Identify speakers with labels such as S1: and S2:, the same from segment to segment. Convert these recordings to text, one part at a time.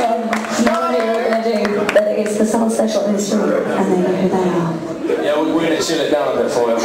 S1: you know who we're going to do, it's the Soul Special History, and they know who they are.
S2: Yeah, we're going to chill it down a bit for you.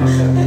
S1: That's